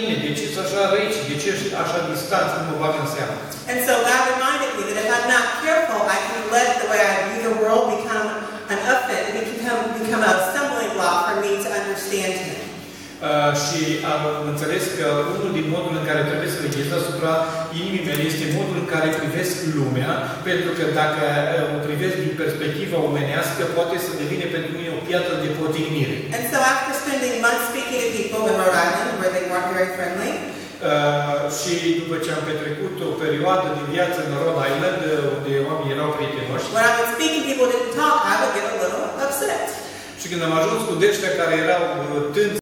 mine? De ce ești așa răici? De ce ești așa distant? Nu mă bag în seamă. And so God reminded me that if I'm not careful, I can let the way I view the world become an offense. It can become, become a stumbling block for me to understand Him. Uh, și am înțeles că unul din modul în care trebuie să veghez asupra inimii mele este modul în care privesc lumea, pentru că dacă uh, o privesc din perspectiva omenească, poate să devină pentru mine o piatră de potignire. And so after spending months speaking to people in Rhode Island, where they weren't very friendly, Uh, și după ce am petrecut o perioadă din viață în Rhode Island, uh, unde oamenii erau prietenoși, when I would speak and people didn't talk, I would get a little upset. și când am ajuns cu deștea care erau uh, tânți